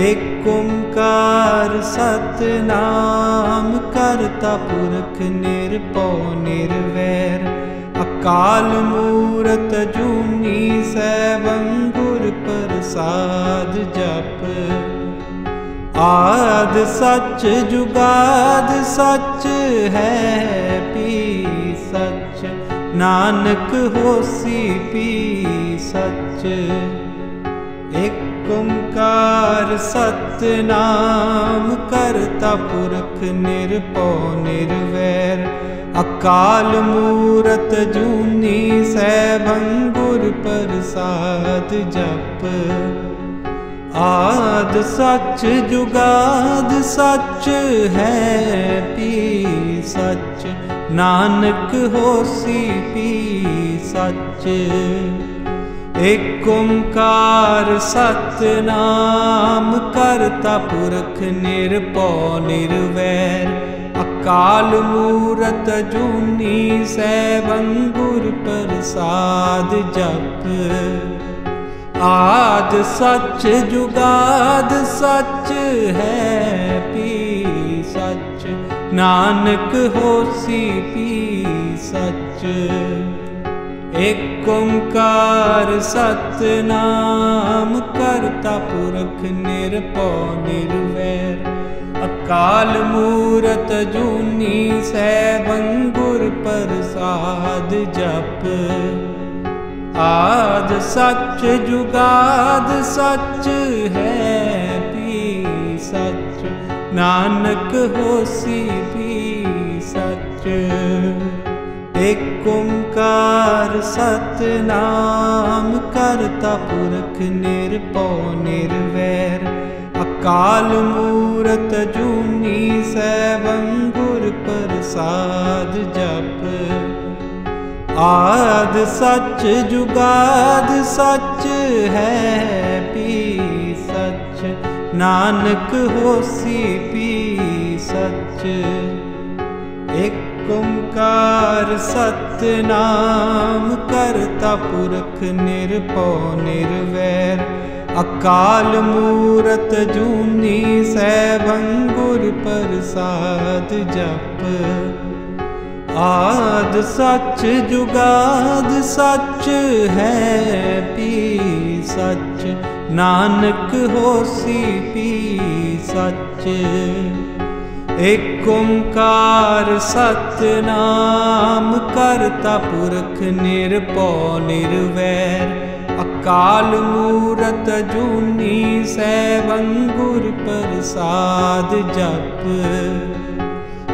ਏਕ ਓੰਕਾਰ ਸਤਨਾਮ ਕਰਤਾ ਪੁਰਖ ਨਿਰਭਉ ਨਿਰਵੈਰ ਅਕਾਲ ਮੂਰਤ ਜੂਨੀ ਸੈਭੰ ਗੁਰ ਪ੍ਰਸਾਦ ਜਪ ਆਦ ਸੱਚ ਜੁਗਾਦ ਸੱਚ ਹੈ ਪੀ ਸੱਚ ਨਾਨਕ ਹੋਸੀ ਪੀ ਸੱਚ ਇਕ ਓੰਕਾਰ ਸਤਨਾਮ ਕਰਤਾ ਪੁਰਖ ਨਿਰਭਉ ਨਿਰਵੈਰ। ਅਕਾਲ ਮੂਰਤ ਜੂਨੀ ਸੈਭੰ ਗੁਰ ਪ੍ਰਸਾਦ ਜਪ। ਆਦ ਸੱਚ ਜੁਗਾਦ ਸੱਚ ਹੈ ਪੀ ਸੱਚ। ਨਾਨਕ ਹੋਸੀ ਪੀ ਸੱਚ। ਏਕ ਓੰਕਾਰ ਸਤਨਾਮ ਕਰਤਾ ਪੁਰਖ ਨਿਰਭਉ ਨਿਰਵੈਰ, ਅਕਾਲ ਮੂਰਤ ਜੂਨੀ ਸੈਭੰ ਗੁਰ ਪ੍ਰਸਾਦ ਜਪ। ਆਦ ਸੱਚ ਜੁਗਾਦ ਸੱਚ ਹੈ ਪੀ ਸੱਚ, ਨਾਨਕ ਹੋਸੀ ਪੀ ਸੱਚ। ਏਕ ਓੰਕਾਰ ਸਤਨਾਮ ਕਰਤਾ ਪੁਰਖ ਨਿਰਭਉ ਨਿਰਵੈਰ। ਅਕਾਲ ਮੂਰਤ ਜੂਨੀ ਸੈਭੰ ਗੁਰ ਪ੍ਰਸਾਦ ਜਪ। ਆਦ ਸੱਚ ਜੁਗਾਦ ਸੱਚ ਹੈ ਪੀ ਸੱਚ। ਨਾਨਕ ਹੋਸੀ ਪੀ ਸੱਚ। ਏਕ ਓੰਕਾਰ ਸਤਨਾਮ ਕਰਤਾ ਪੁਰਖ ਨਿਰਭਉ ਨਿਰਵੈਰ ਅਕਾਲ ਮੂਰਤ ਜੂਨੀ ਸੈਭੰ ਗੁਰ ਪ੍ਰਸਾਦ ਜਪ ਆਦ ਸੱਚ ਜੁਗਾਦ ਸੱਚ ਹੈ ਪੀ ਸੱਚ ਨਾਨਕ ਹੋਸੀ ਪੀ ਸੱਚ ਏਕ ਓੰਕਾਰ ਸਤਨਾਮ ਕਰਤਾ ਪੁਰਖ ਨਿਰਭਉ ਨਿਰਵੈਰ। ਅਕਾਲ ਮੂਰਤ ਜੂਨੀ ਸੈਭੰ ਗੁਰ ਪ੍ਰਸਾਦ ਜਪ। ਆਦ ਸੱਚ ਜੁਗਾਦ ਸੱਚ ਹੈ ਪੀ ਸੱਚ। ਨਾਨਕ ਹੋਸੀ ਪੀ ਸੱਚ। ਏਕ ਓੰਕਾਰ ਸਤਨਾਮ ਕਰਤਾ ਪੁਰਖ ਨਿਰਭਉ ਨਿਰਵੈਰ ਅਕਾਲ ਮੂਰਤ ਜੂਨੀ ਸੈਭੰ ਗੁਰ ਪ੍ਰਸਾਦ ਜਪ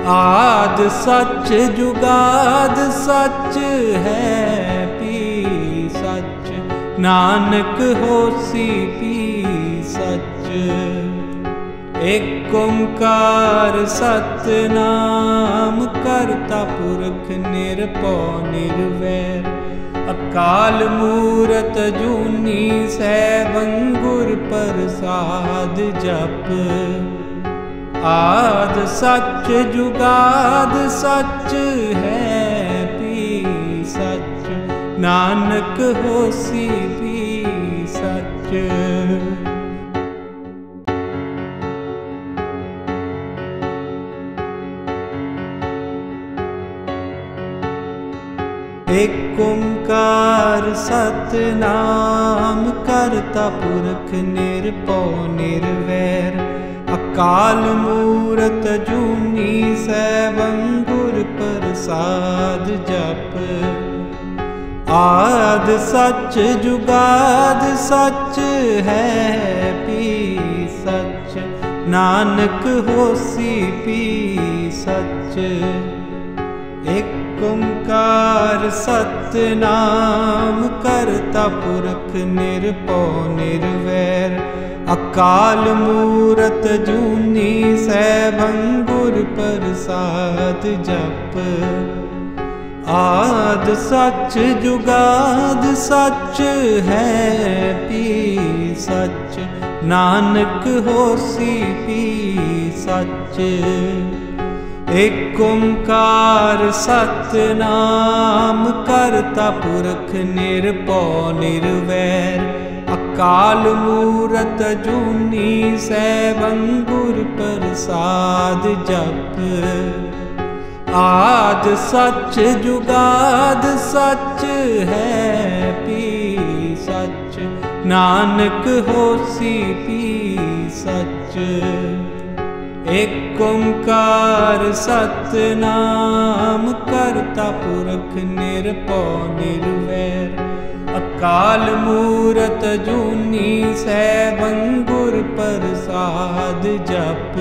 ਆਦ ਸੱਚ ਜੁਗਾਦ ਸੱਚ ਹੈ ਪੀ ਸੱਚ ਨਾਨਕ ਹੋਸੀ ਪੀ ਸੱਚ ਏਕ ਓੰਕਾਰ ਸਤਨਾਮ ਕਰਤਾ ਪੁਰਖ ਨਿਰਭਉ ਨਿਰਵੈਰ ਅਕਾਲ ਮੂਰਤ ਜੂਨੀ ਸੈਭੰ ਗੁਰ ਪ੍ਰਸਾਦ ਜਪ। ਆਦ ਸੱਚ ਜੁਗਾਦ ਸੱਚ ਹੈ ਪੀ ਸੱਚ। ਨਾਨਕ ਹੋਸੀ ਪੀ ਸੱਚ। ਏਕ ਓੰਕਾਰ ਸਤਨਾਮ ਕਰਤਾ ਪੁਰਖ ਨਿਰਭਉ ਨਿਰਵੈਰ ਅਕਾਲ ਮੂਰਤ ਜੂਨੀ ਸੈਭੰ ਗੁਰ ਪ੍ਰਸਾਦ ਜਪ ਆਦ ਸੱਚ ਜੁਗਾਦ ਸੱਚ ਹੈ ਪੀ ਸੱਚ ਨਾਨਕ ਹੋਸੀ ਪੀ ਸੱਚ ਏਕ ਓੰਕਾਰ ਸਤਨਾਮ ਕਰਤਾ ਪੁਰਖ ਨਿਰਭਉ ਨਿਰਵੈਰ। ਅਕਾਲ ਮੂਰਤ ਜੂਨੀ ਸੈਭੰ ਗੁਰ ਪ੍ਰਸਾਦ ਜਪ। ਆਦ ਸੱਚ ਜੁਗਾਦ ਸੱਚ ਹੈ ਪੀ ਸੱਚ। ਨਾਨਕ ਹੋਸੀ ਪੀ ਸੱਚ। ਏਕ ਓੰਕਾਰ ਸਤਨਾਮ ਕਰਤਾ ਪੁਰਖ ਨਿਰਭਉ ਨਿਰਵੈਰ ਅਕਾਲ ਮੂਰਤ ਜੂਨੀ ਸੈਭੰ ਗੁਰ ਪ੍ਰਸਾਦ ਜਪ ਆਦ ਸੱਚ ਜੁਗਾਦ ਸੱਚ ਹੈ ਪੀ ਸੱਚ ਨਾਨਕ ਹੋਸੀ ਪੀ ਸੱਚ ਏਕ ਓੰਕਾਰ ਸਤਨਾਮ ਕਰਤਾ ਪੁਰਖ ਨਿਰਭਉ ਨਿਰਵੈਰ ਅਕਾਲ ਮੂਰਤ ਜੂਨੀ ਸੈਭੰ ਗੁਰ ਪ੍ਰਸਾਦ ਜਪ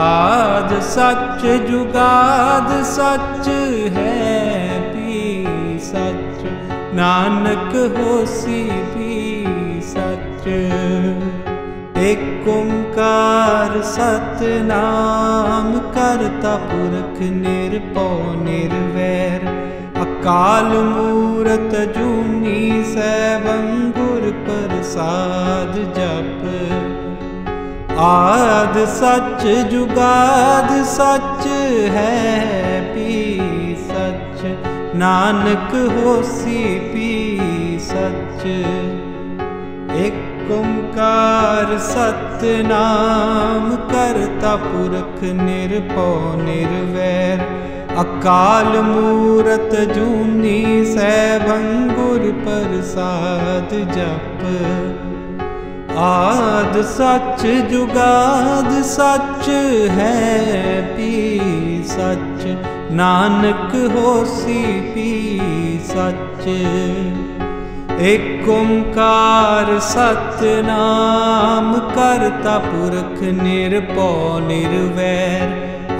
ਆਦ ਸੱਚ ਜੁਗਾਦ ਸੱਚ ਹੈ ਪੀ ਸੱਚ ਨਾਨਕ ਹੋਸੀ ਪੀ ਸੱਚ ਏਕ ਓੰਕਾਰ ਸਤਨਾਮ ਕਰਤਾ ਪੁਰਖ ਨਿਰਭਉ ਨਿਰਵੈਰ ਅਕਾਲ ਮੂਰਤ ਜੂਨੀ ਸੈਭੰ ਗੁਰ ਪ੍ਰਸਾਦ ਜਪ ਆਦ ਸੱਚ ਜੁਗਾਦ ਸੱਚ ਹੈ ਪੀ ਸੱਚ ਨਾਨਕ ਹੋਸੀ ਪੀ ਸੱਚ ਏਕ ਓੰਕਾਰ ਸਤਨਾਮ ਕਰਤਾ ਪੁਰਖ ਨਿਰਭਉ ਨਿਰਵੈਰ। ਅਕਾਲ ਮੂਰਤ ਜੂਨੀ ਸੈਭੰ ਗੁਰ ਪ੍ਰਸਾਦ ਜਪ। ਆਦ ਸੱਚ ਜੁਗਾਦ ਸੱਚ ਹੈ ਪੀ ਸੱਚ। ਨਾਨਕ ਹੋਸੀ ਪੀ ਸੱਚ। ਏਕ ਓੰਕਾਰ ਸਤਨਾਮ ਕਰਤਾ ਪੁਰਖ ਨਿਰਭਉ ਨਿਰਵੈਰ,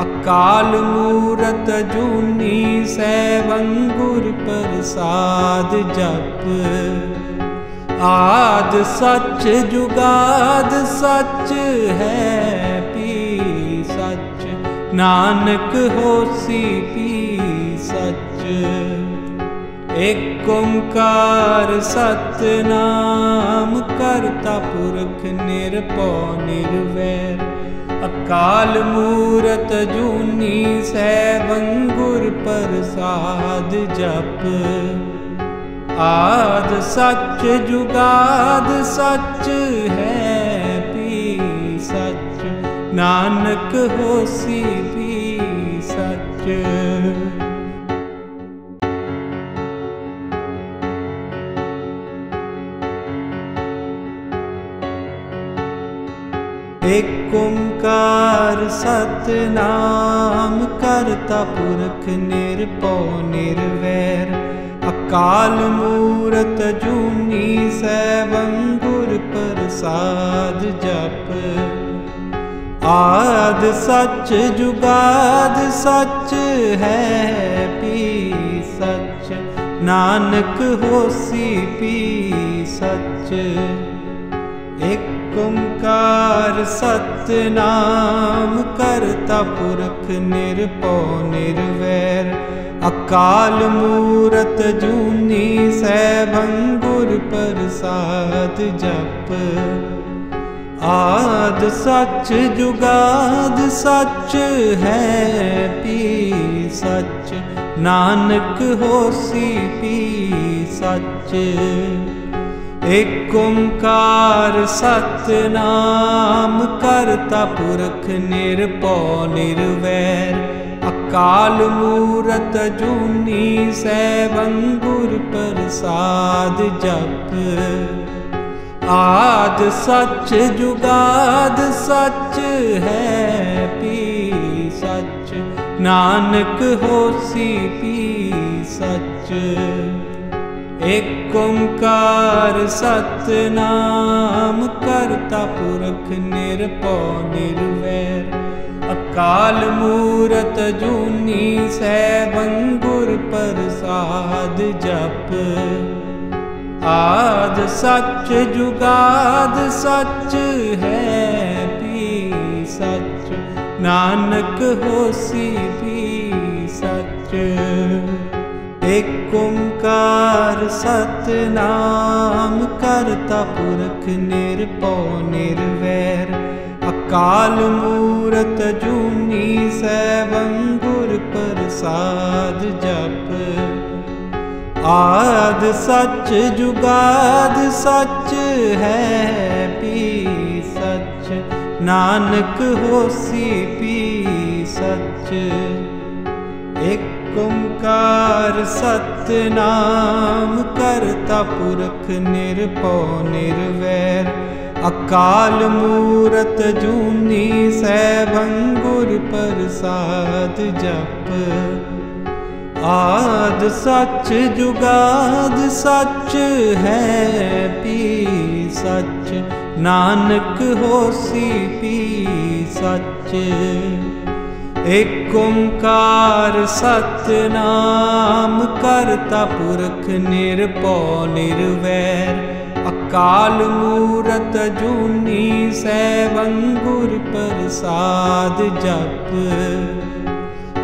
ਅਕਾਲ ਮੂਰਤ ਜੂਨੀ ਸੈਭੰ ਗੁਰ ਪ੍ਰਸਾਦ ਜਪ। ਆਦ ਸੱਚ ਜੁਗਾਦ ਸੱਚ ਹੈ ਪੀ ਸੱਚ, ਨਾਨਕ ਹੋਸੀ ਪੀ ਸੱਚ। ਏਕ ਓੰਕਾਰ ਸਤਨਾਮ ਕਰਤਾ ਪੁਰਖ ਨਿਰਭਉ ਨਿਰਵੈਰ। ਅਕਾਲ ਮੂਰਤ ਜੂਨੀ ਸੈਭੰ ਗੁਰ ਪ੍ਰਸਾਦ ਜਪ। ਆਦ ਸੱਚ ਜੁਗਾਦ ਸੱਚ ਹੈ ਪੀ ਸੱਚ। ਨਾਨਕ ਹੋਸੀ ਪੀ ਸੱਚ। ਏਕ ਓੰਕਾਰ ਸਤਨਾਮ ਕਰਤਾ ਪੁਰਖ ਨਿਰਭਉ ਨਿਰਵੈਰ ਅਕਾਲ ਮੂਰਤ ਜੂਨੀ ਸੈਭੰ ਗੁਰ ਪ੍ਰਸਾਦ ਜਪ ਆਦ ਸੱਚ ਜੁਗਾਦ ਸੱਚ ਹੈ ਪੀ ਸੱਚ ਨਾਨਕ ਹੋਸੀ ਪੀ ਸੱਚ ਓੰਕਾਰ ਸਤਨਾਮ ਕਰਤਾ ਪੁਰਖ ਨਿਰਭਉ ਨਿਰਵੈਰ। ਅਕਾਲ ਮੂਰਤ ਜੂਨੀ ਸੈਭੰ ਗੁਰ ਪ੍ਰਸਾਦ ਜਪ। ਆਦ ਸੱਚ ਜੁਗਾਦ ਸੱਚ ਹੈ ਪੀ ਸੱਚ। ਨਾਨਕ ਹੋਸੀ ਪੀ ਸੱਚ। ਏਕ ਓੰਕਾਰ ਸਤਨਾਮ ਕਰਤਾ ਪੁਰਖ ਨਿਰਭਉ ਨਿਰਵੈਰ। ਅਕਾਲ ਮੂਰਤ ਜੂਨੀ ਸੈਭੰ ਗੁਰ ਪ੍ਰਸਾਦ ਜਪ। ਆਦ ਸੱਚ ਜੁਗਾਦ ਸੱਚ ਹੈ ਪੀ ਸੱਚ। ਨਾਨਕ ਹੋਸੀ ਪੀ ਸੱਚ। ਏਕ ਓੰਕਾਰ ਸਤਨਾਮ ਕਰਤਾ ਪੁਰਖ ਨਿਰਭਉ ਨਿਰਵੈਰ। ਅਕਾਲ ਮੂਰਤ ਜੂਨੀ ਸੈਭੰ ਗੁਰ ਪ੍ਰਸਾਦ ਜਪ। ਆਦ ਸੱਚ ਜੁਗਾਦ ਸੱਚ ਹੈ ਪੀ ਸੱਚ। ਨਾਨਕ ਹੋਸੀ ਪੀ ਸੱਚ। ਏਕ ਓੰਕਾਰ ਸਤਨਾਮ ਕਰਤਾ ਪੁਰਖ ਨਿਰਭਉ ਨਿਰਵੈਰ ਅਕਾਲ ਮੂਰਤ ਜੂਨੀ ਸੈਭੰ ਗੁਰ ਪ੍ਰਸਾਦ ਜਪ ਆਦ ਸੱਚ ਜੁਗਾਦ ਸੱਚ ਹੈ ਪੀ ਸੱਚ ਨਾਨਕ ਹੋਸੀ ਪੀ ਸੱਚ ਇਕ ਓੰਕਾਰ ਸਤਨਾਮ ਕਰਤਾ ਪੁਰਖ ਨਿਰਭਉ ਨਿਰਵੈਰ। ਅਕਾਲ ਮੂਰਤ ਜੂਨੀ ਸੈਭੰ ਗੁਰ ਪ੍ਰਸਾਦ ਜਪ। ਆਦ ਸੱਚ ਜੁਗਾਦ ਸੱਚ ਹੈ ਪੀ ਸੱਚ। ਨਾਨਕ ਹੋਸੀ ਪੀ ਸੱਚ। ਏਕ ਓੰਕਾਰ ਸਤਨਾਮ ਕਰਤਾ ਪੁਰਖ ਨਿਰਭਉ ਨਿਰਵੈਰ, ਅਕਾਲ ਮੂਰਤ ਜੂਨੀ ਸੈਭੰ ਗੁਰ ਪ੍ਰਸਾਦ ਜਪ।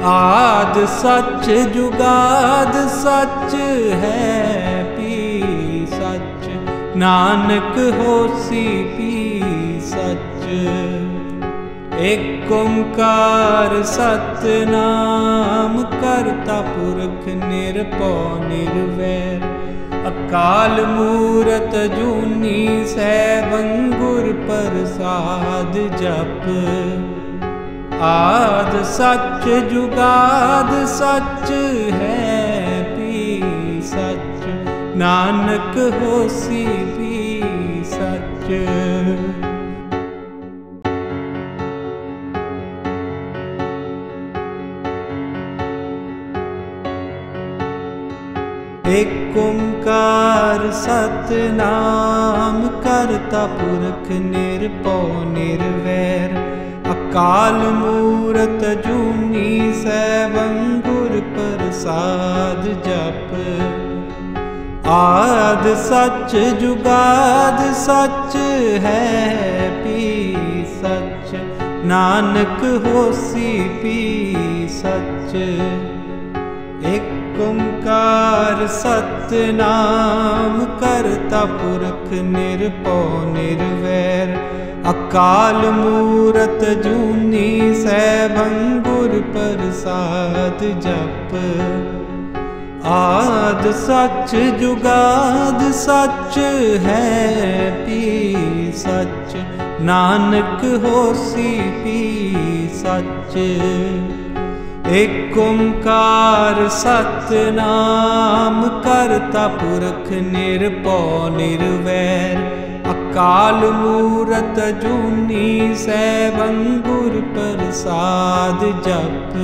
ਆਦ ਸੱਚ ਜੁਗਾਦ ਸੱਚ ਹੈ ਪੀ ਸੱਚ, ਨਾਨਕ ਹੋਸੀ ਪੀ ਸੱਚ। ਏਕ ਓੰਕਾਰ ਸਤਨਾਮ ਕਰਤਾ ਪੁਰਖ ਨਿਰਭਉ ਨਿਰਵੈਰ ਅਕਾਲ ਮੂਰਤ ਜੂਨੀ ਸੈਭੰ ਗੁਰ ਪ੍ਰਸਾਦ ਜਪ। ਆਦ ਸੱਚ ਜੁਗਾਦ ਸੱਚ ਹੈ ਪੀ ਸੱਚ। ਨਾਨਕ ਹੋਸੀ ਪੀ ਸੱਚ। ਏਕ ਓੰਕਾਰ ਸਤਨਾਮ ਕਰਤਾ ਪੁਰਖ ਨਿਰਭਉ ਨਿਰਵੈਰ ਅਕਾਲ ਮੂਰਤ ਜੂਨੀ ਸੈਭੰ ਗੁਰ ਪ੍ਰਸਾਦ ਜਪ ਆਦ ਸੱਚ ਜੁਗਾਦ ਸੱਚ ਹੈ ਪੀ ਸੱਚ ਨਾਨਕ ਹੋਸੀ ਪੀ ਸੱਚ ਇਕ ਓੰਕਾਰ ਸਤਨਾਮ ਕਰਤਾ ਪੁਰਖ ਨਿਰਭਉ ਨਿਰਵੈਰ। ਅਕਾਲ ਮੂਰਤ ਜੂਨੀ ਸੈਭੰ ਗੁਰ ਪ੍ਰਸਾਦ ਜਪ। ਆਦ ਸੱਚ ਜੁਗਾਦ ਸੱਚ ਹੈ ਪੀ ਸੱਚ। ਨਾਨਕ ਹੋਸੀ ਪੀ ਸੱਚ। ਏਕ ਓੰਕਾਰ ਸਤਨਾਮ ਕਰਤਾ ਪੁਰਖ ਨਿਰਭਉ ਨਿਰਵੈਰ ਅਕਾਲ ਮੂਰਤ ਜੂਨੀ ਸੈਭੰ ਗੁਰ ਪ੍ਰਸਾਦ ਜਪ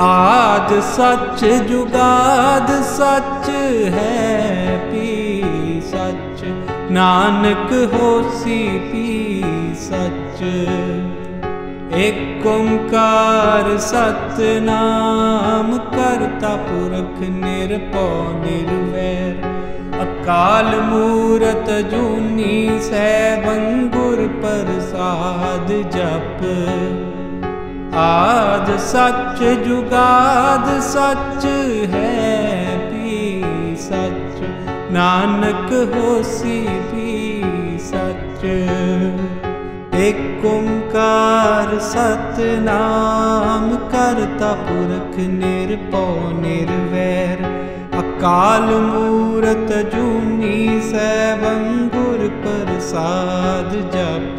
ਆਦ ਸੱਚ ਜੁਗਾਦ ਸੱਚ ਹੈ ਪੀ ਸੱਚ ਨਾਨਕ ਹੋਸੀ ਪੀ ਸੱਚ ਏਕ ਓੰਕਾਰ ਸਤਨਾਮ ਕਰਤਾ ਪੁਰਖ ਨਿਰਭਉ ਨਿਰਵੈਰ। ਅਕਾਲ ਮੂਰਤ ਜੂਨੀ ਸੈਭੰ ਗੁਰ ਪ੍ਰਸਾਦ ਜਪ। ਆਦ ਸੱਚ ਜੁਗਾਦ ਸੱਚ ਹੈ ਪੀ ਸੱਚ। ਨਾਨਕ ਹੋਸੀ ਪੀ ਸੱਚ। ਏਕ ਓੰਕਾਰ ਸਤਨਾਮ ਕਰਤਾ ਪੁਰਖ ਨਿਰਭਉ ਨਿਰਵੈਰ ਅਕਾਲ ਮੂਰਤ ਜੂਨੀ ਸੈਭੰ ਗੁਰ ਪ੍ਰਸਾਦ ਜਪ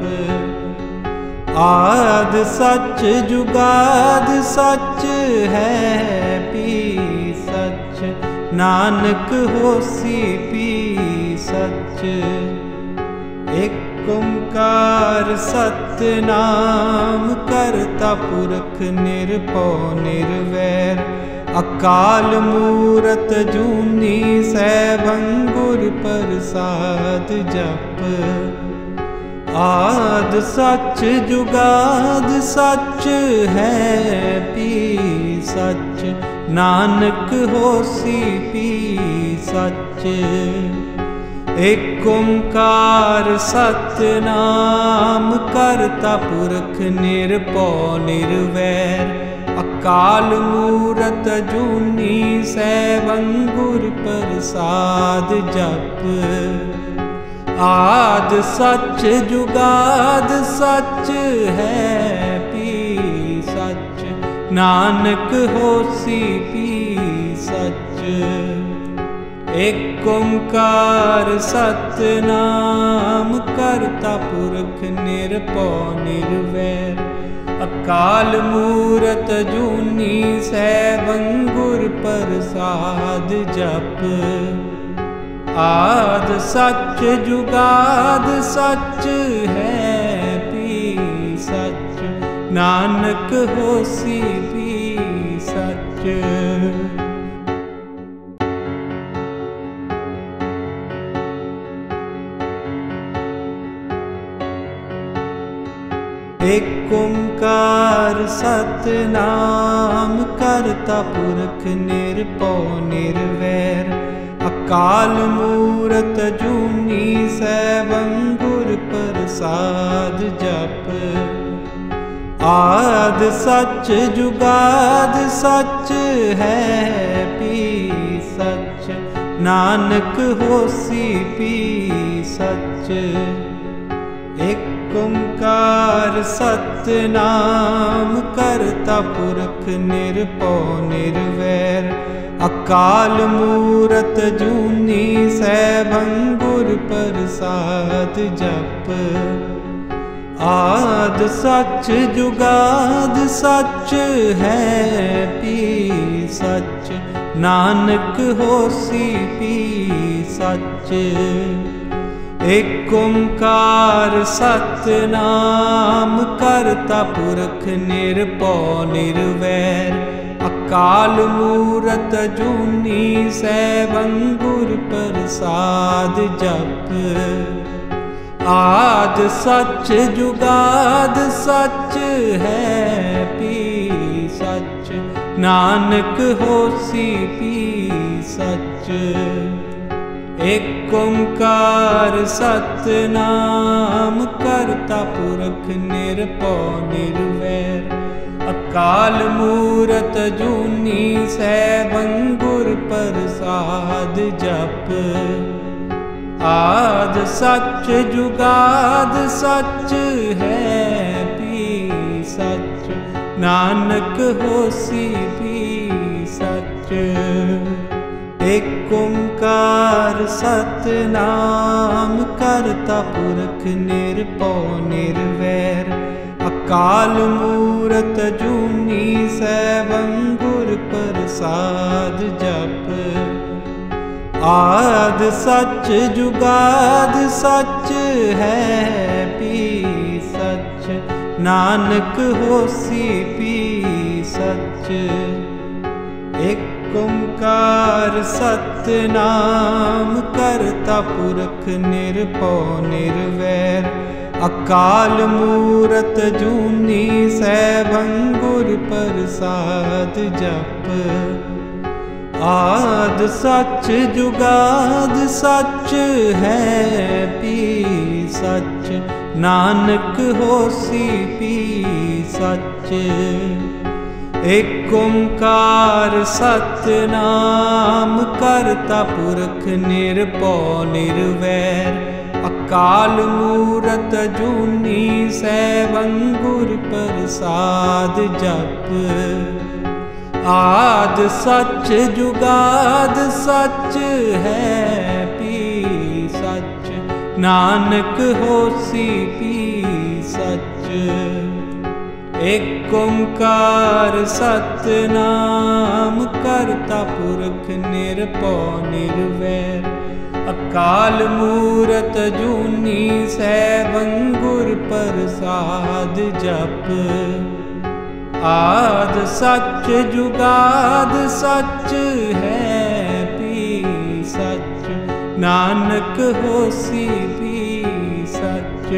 ਆਦ ਸੱਚ ਜੁਗਾਦ ਸੱਚ ਹੈ ਪੀ ਸੱਚ ਨਾਨਕ ਹੋਸੀ ਪੀ ਸੱਚ ਇਕ ਓੰਕਾਰ ਸਤਨਾਮ ਕਰਤਾ ਪੁਰਖ ਨਿਰਭਉ ਨਿਰਵੈਰ। ਅਕਾਲ ਮੂਰਤ ਜੂਨੀ ਸੈਭੰ ਗੁਰ ਪ੍ਰਸਾਦ ਜਪ। ਆਦ ਸੱਚ ਜੁਗਾਦ ਸੱਚ ਹੈ ਪੀ ਸੱਚ। ਨਾਨਕ ਹੋਸੀ ਪੀ ਸੱਚ। ਏਕ ਓੰਕਾਰ ਸਤਨਾਮ ਕਰਤਾ ਪੁਰਖ ਨਿਰਭਉ ਨਿਰਵੈਰ ਅਕਾਲ ਮੂਰਤ ਜੂਨੀ ਸੈਭੰ ਗੁਰ ਪ੍ਰਸਾਦ ਜਪ ਆਦ ਸੱਚ ਜੁਗਾਦ ਸੱਚ ਹੈ ਪੀ ਸੱਚ ਨਾਨਕ ਹੋਸੀ ਪੀ ਸੱਚ ਸੱਚ ਏਕ ਓੰਕਾਰ ਸਤਨਾਮ ਕਰਤਾ ਪੁਰਖ ਨਿਰਭਉ ਨਿਰਵੈਰ ਅਕਾਲ ਮੂਰਤ ਜੂਨੀ ਸੈਭੰ ਗੁਰ ਪ੍ਰਸਾਦ ਜਪ। ਆਦ ਸੱਚ ਜੁਗਾਦ ਸੱਚ ਹੈ ਪੀ ਸੱਚ। ਨਾਨਕ ਹੋਸੀ ਪੀ ਸੱਚ। ਏਕ ਓੰਕਾਰ ਸਤਨਾਮ ਕਰਤਾ ਪੁਰਖ ਨਿਰਭਉ ਨਿਰਵੈਰ। ਅਕਾਲ ਮੂਰਤ ਜੂਨੀ ਸੈਭੰ ਗੁਰ ਪ੍ਰਸਾਦ ਜਪ। ਆਦ ਸੱਚ ਜੁਗਾਦ ਸੱਚ ਹੈ ਪੀ ਸੱਚ। ਨਾਨਕ ਹੋਸੀ ਪੀ ਸੱਚ। ਏਕ ਓੰਕਾਰ ਸਤਨਾਮ ਕਰਤਾ ਪੁਰਖ ਨਿਰਭਉ ਨਿਰਵੈਰ। ਅਕਾਲ ਮੂਰਤ ਜੂਨੀ ਸੈਭੰ ਗੁਰ ਪ੍ਰਸਾਦ ਜਪ। ਆਦ ਸੱਚ ਜੁਗਾਦ ਸੱਚ ਹੈ ਪੀ ਸੱਚ। ਨਾਨਕ ਹੋਸੀ ਪੀ ਸੱਚ। ਏਕ ਓੰਕਾਰ ਸਤਨਾਮ ਕਰਤਾ ਪੁਰਖ ਨਿਰਭਉ ਨਿਰਵੈਰ ਅਕਾਲ ਮੂਰਤ ਜੂਨੀ ਸੈਭੰ ਗੁਰ ਪ੍ਰਸਾਦ ਜਪ ਆਦ ਸੱਚ ਜੁਗਾਦ ਸੱਚ ਹੈ ਪੀ ਸੱਚ ਨਾਨਕ ਹੋਸੀ ਪੀ ਸੱਚ ਏਕ ਓੰਕਾਰ ਸਤਨਾਮ ਕਰਤਾ ਪੁਰਖ ਨਿਰਭਉ ਨਿਰਵੈਰ। ਅਕਾਲ ਮੂਰਤ ਜੂਨੀ ਸੈਭੰ ਗੁਰ ਪ੍ਰਸਾਦ ਜਪ। ਆਦ ਸੱਚ ਜੁਗਾਦ ਸੱਚ ਹੈ ਪੀ ਸੱਚ। ਨਾਨਕ ਹੋਸੀ ਪੀ ਸੱਚ। ਏਕ ਓੰਕਾਰ ਸਤਨਾਮ ਕਰਤਾ ਪੁਰਖ ਨਿਰਭਉ ਨਿਰਵੈਰ ਅਕਾਲ ਮੂਰਤ ਜੂਨੀ ਸੈਭੰ ਗੁਰ ਪ੍ਰਸਾਦ ਜਪ ਆਦ ਸੱਚ ਜੁਗਾਦ ਸੱਚ ਹੈ ਪੀ ਸੱਚ ਨਾਨਕ ਹੋਸੀ ਪੀ ਸੱਚ ਏਕ ਓੰਕਾਰ ਸਤਨਾਮ ਕਰਤਾ ਪੁਰਖ ਨਿਰਭਉ ਨਿਰਵੈਰ। ਅਕਾਲ ਮੂਰਤ ਜੂਨੀ ਸੈਭੰ ਗੁਰ ਪ੍ਰਸਾਦ ਜਪ। ਆਦ ਸੱਚ ਜੁਗਾਦ ਸੱਚ ਹੈ ਪੀ ਸੱਚ। ਨਾਨਕ ਹੋਸੀ ਪੀ ਸੱਚ। ਏਕ ਓੰਕਾਰ ਸਤਨਾਮ ਕਰਤਾ ਪੁਰਖ ਨਿਰਭਉ ਨਿਰਵੈਰ ਅਕਾਲ ਮੂਰਤ ਜੂਨੀ ਸੈਭੰ ਗੁਰ ਪ੍ਰਸਾਦ ਜਪ ਆਦ ਸੱਚ ਜੁਗਾਦ ਸੱਚ ਹੈ ਪੀ ਸੱਚ ਨਾਨਕ ਹੋਸੀ ਪੀ ਸੱਚ ਏਕ ਓੰਕਾਰ ਸਤਨਾਮ ਕਰਤਾ ਪੁਰਖ ਨਿਰਭਉ ਨਿਰਵੈਰ। ਅਕਾਲ ਮੂਰਤ ਜੂਨੀ ਸੈਭੰ ਗੁਰ ਪ੍ਰਸਾਦ ਜਪ। ਆਦ ਸੱਚ ਜੁਗਾਦ ਸੱਚ ਹੈ ਪੀ ਸੱਚ। ਨਾਨਕ ਹੋਸੀ ਪੀ ਸੱਚ।